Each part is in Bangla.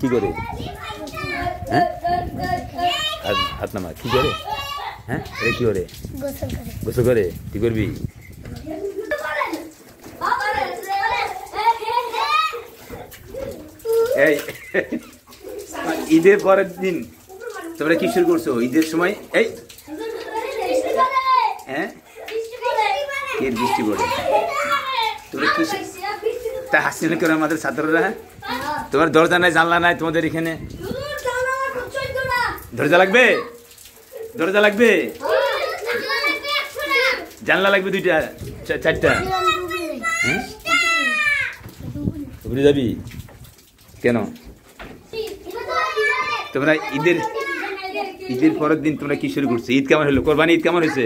কি করে? হ্যাঁ? হাত নামা কি করে? হ্যাঁ? এটা কি করে? গোসল করে। কি করবি? এই ঈদের পরের দিন তোমরা কি শুরু করছ? ঈদের সময়? এই। হ্যাঁ? বৃষ্টি পড়ে। তোমরা কি তা হাসি না করে আমাদের ছাত্ররা হ্যাঁ? তোমার দরজা নাই, জানলা নাই তোমাদের এখানে? দরজা লাগবে? দরজা লাগবে? জানলা লাগবে দুইটা চারটা। উপরে যাবি? কেন? তোমরা ঈদের ঈদের পরের দিন তোমরা কি শুরু করছ? ঈদ কেমন হলো? কোরবানি ঈদ কেমন হয়েছে?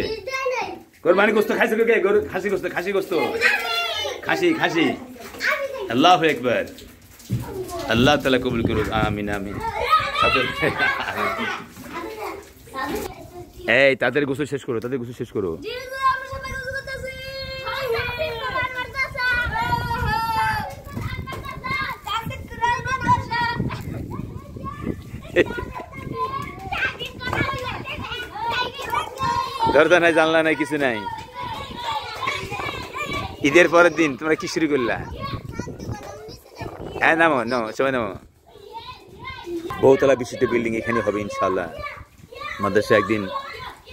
কোরবানি গোস্ত খাইছে কে? খাসি গোস্ত খাসি গোস্ত। খাসি খাসি। আল্লাহ একবার আল্লাহ তালা কবুল করুক, আমিন আমিন। এই, তাদের গোসল শেষ করো, তাদের গোসল শেষ করো। দরজা নাই, জানলা নাই, কিছু নাই। ঈদের পরের দিন তোমরা কি শুরু করলা? হ্যাঁ নামো নামো, সবাই নামো। বহুতলা বিশিষ্ট বিল্ডিং এখানে হবে ইনশাল্লাহ মাদ্রাসা একদিন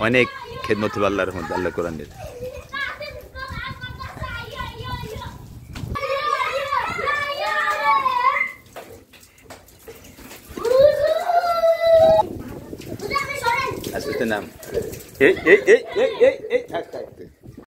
অনেক খেদমত হবে আল্লাহর মধ্যে আল্লাহ কোরআনের। নাম। এই এই এই এই এই থাক থাক।